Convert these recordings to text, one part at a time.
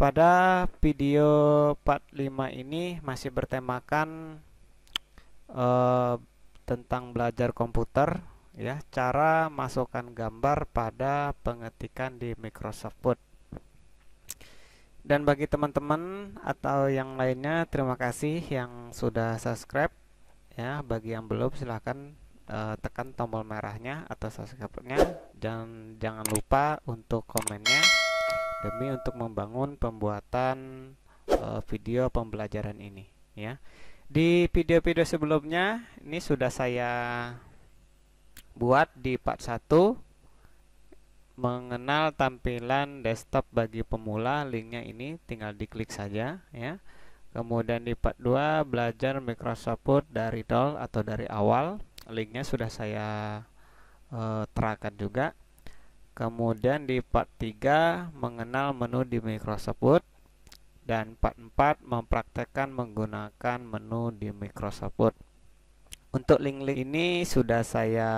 pada video part 5 ini masih bertemakan uh, tentang belajar komputer ya cara masukkan gambar pada pengetikan di Microsoft Word. Dan bagi teman-teman atau yang lainnya terima kasih yang sudah subscribe ya. Bagi yang belum silahkan uh, tekan tombol merahnya atau subscribe-nya. Dan jangan lupa untuk komennya demi untuk membangun pembuatan uh, video pembelajaran ini ya. Di video-video sebelumnya ini sudah saya buat di part 1 mengenal tampilan desktop bagi pemula. Linknya ini tinggal diklik saja ya. Kemudian di part 2 belajar Microsoft Word dari nol atau dari awal. Linknya sudah saya uh, terakan juga kemudian di part 3 mengenal menu di Microsoft Word. Dan part 4 mempraktekkan menggunakan menu di Microsoft Word. Untuk link-link ini sudah saya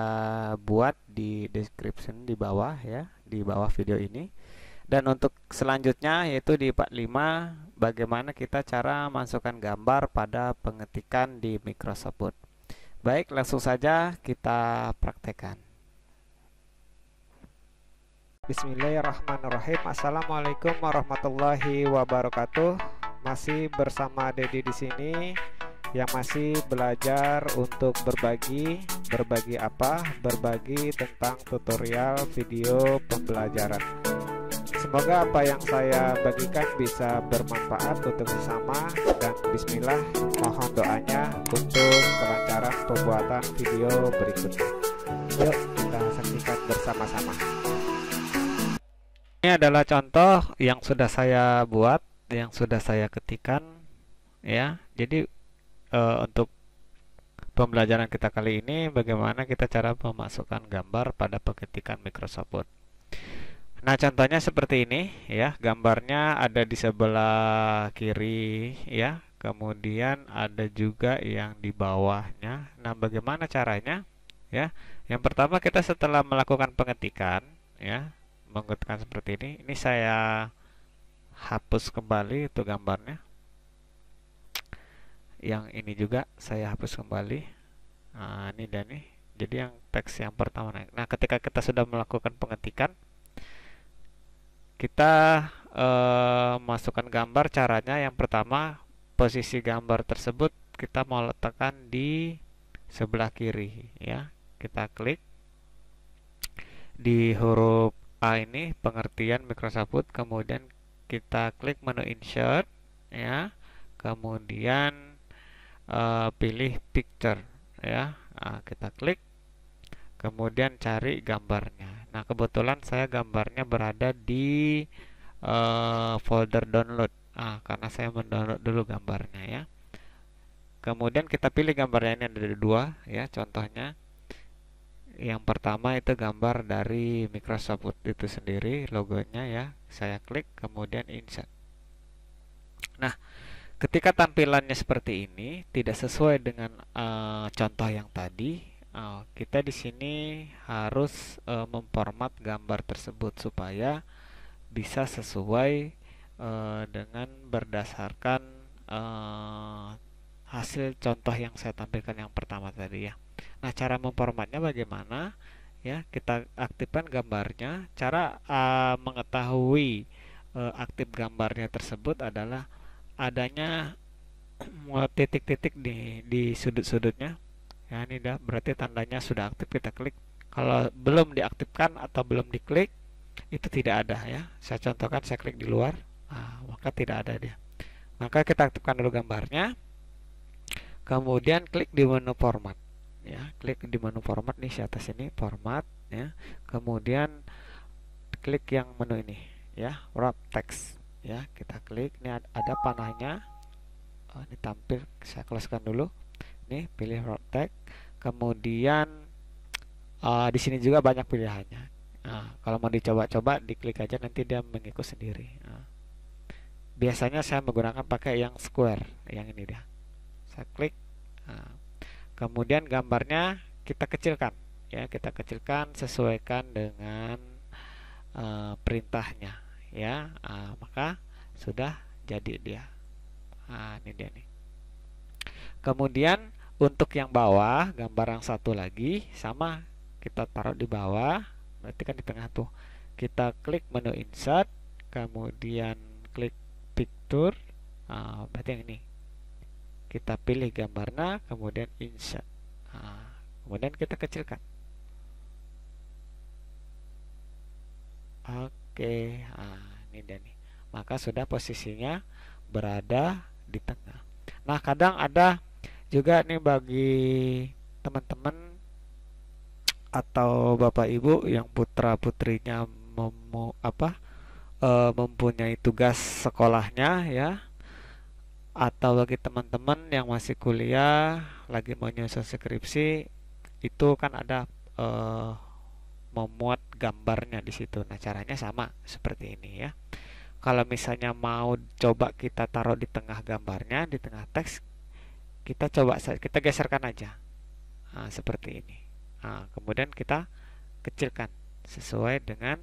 buat di description di bawah ya di bawah video ini. Dan untuk selanjutnya yaitu di part 5 bagaimana kita cara masukkan gambar pada pengetikan di Microsoft Word. Baik, langsung saja kita praktekkan. Bismillahirrahmanirrahim. Assalamualaikum warahmatullahi wabarakatuh. Masih bersama Dedi di sini yang masih belajar untuk berbagi. Berbagi apa? Berbagi tentang tutorial video pembelajaran. Semoga apa yang saya bagikan bisa bermanfaat untuk bersama dan bismillah mohon doanya untuk kelancaran pembuatan video berikutnya. Yuk kita saksikan bersama-sama. Ini adalah contoh yang sudah saya buat, yang sudah saya ketikkan ya. Jadi uh, untuk pembelajaran kita kali ini bagaimana kita cara memasukkan gambar pada pengetikan Microsoft Word. Nah, contohnya seperti ini ya. Gambarnya ada di sebelah kiri ya. Kemudian ada juga yang di bawahnya. Nah, bagaimana caranya? Ya. Yang pertama kita setelah melakukan pengetikan ya, mengetikkan seperti ini. Ini saya hapus kembali itu gambarnya. Yang ini juga saya hapus kembali. Nah, ini dan ini. Jadi yang teks yang pertama naik. Nah, ketika kita sudah melakukan pengetikan, kita uh, masukkan gambar caranya yang pertama posisi gambar tersebut kita mau letakkan di sebelah kiri ya kita klik di huruf A ini pengertian Microsoft kemudian kita klik menu insert ya kemudian uh, pilih picture ya nah, kita klik kemudian cari gambarnya Nah, kebetulan saya gambarnya berada di uh, folder download. Ah, karena saya mendownload dulu gambarnya ya. Kemudian kita pilih gambarnya ini ada dua ya, contohnya. Yang pertama itu gambar dari Microsoft Word itu sendiri, logonya ya. Saya klik kemudian insert. Nah, ketika tampilannya seperti ini tidak sesuai dengan uh, contoh yang tadi, Oh, kita di sini harus uh, memformat gambar tersebut supaya bisa sesuai uh, dengan berdasarkan uh, hasil contoh yang saya tampilkan yang pertama tadi ya. Nah, cara memformatnya bagaimana? Ya, kita aktifkan gambarnya. Cara uh, mengetahui uh, aktif gambarnya tersebut adalah adanya titik-titik di di sudut-sudutnya. Ya ini dah berarti tandanya sudah aktif kita klik. Kalau belum diaktifkan atau belum diklik itu tidak ada ya. Saya contohkan saya klik di luar. Nah, maka tidak ada dia. Maka kita aktifkan dulu gambarnya. Kemudian klik di menu format ya klik di menu format nih di atas ini format ya. Kemudian klik yang menu ini ya wrap text ya. Kita klik ini ada panahnya. Oh, ini tampil saya closekan dulu. Nih pilih road tag kemudian uh, di sini juga banyak pilihannya. Nah, kalau mau dicoba-coba diklik aja nanti dia mengikut sendiri. Nah, biasanya saya menggunakan pakai yang square yang ini dia. Saya klik nah, kemudian gambarnya kita kecilkan. Ya kita kecilkan sesuaikan dengan uh, perintahnya. Ya uh, maka sudah jadi dia. Nah ini dia nih. Kemudian untuk yang bawah gambar yang satu lagi sama kita taruh di bawah. Berarti kan di tengah tuh. Kita klik menu insert kemudian klik picture. Nah, berarti yang ini kita pilih gambarnya kemudian insert. Nah, kemudian kita kecilkan. Oke nah, ini dia nih. Maka sudah posisinya berada di tengah. Nah kadang ada juga nih bagi teman-teman atau bapak ibu yang putra putrinya memu, apa e, mempunyai tugas sekolahnya ya atau bagi teman-teman yang masih kuliah lagi mau nyusun skripsi itu kan ada e, memuat gambarnya di situ nah caranya sama seperti ini ya kalau misalnya mau coba kita taruh di tengah gambarnya di tengah teks kita coba kita geserkan aja nah, seperti ini Nah, kemudian kita kecilkan sesuai dengan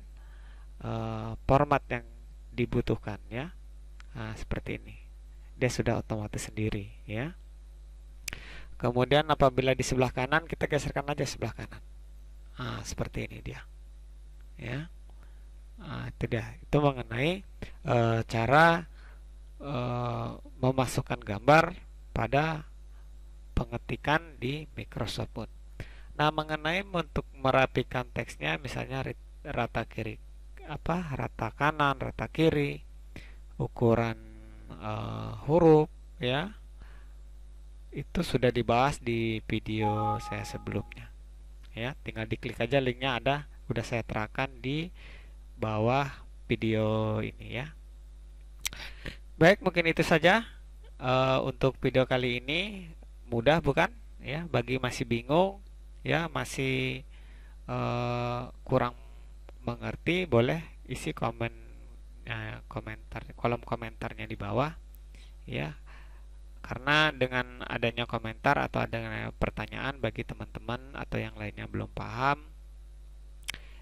uh, format yang dibutuhkan ya. Nah, seperti ini. Dia sudah otomatis sendiri ya. Kemudian apabila di sebelah kanan kita geserkan aja sebelah kanan. Nah, seperti ini dia. Ya. Nah, itu dia. Itu mengenai uh, cara uh, memasukkan gambar pada pengetikan di Microsoft Word. Nah, mengenai untuk merapikan teksnya misalnya rata kiri apa rata kanan, rata kiri, ukuran uh, huruf ya. Itu sudah dibahas di video saya sebelumnya. Ya, tinggal diklik aja linknya ada udah saya terapkan di bawah video ini ya. Baik, mungkin itu saja uh, untuk video kali ini. Mudah bukan? Ya, bagi masih bingung ya masih uh, kurang mengerti boleh isi komen ya, komentar kolom komentarnya di bawah ya. Karena dengan adanya komentar atau adanya pertanyaan bagi teman-teman atau yang lainnya belum paham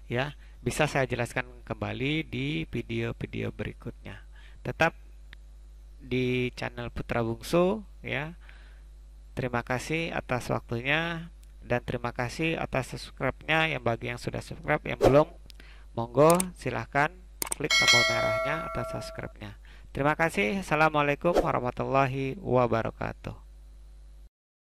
ya bisa saya jelaskan kembali di video-video berikutnya. Tetap di channel Putra Bungsu ya. Terima kasih atas waktunya dan terima kasih atas subscribe-nya. Yang bagi yang sudah subscribe yang belum monggo silahkan klik tombol merahnya atas subscribe-nya. Terima kasih. Assalamualaikum warahmatullahi wabarakatuh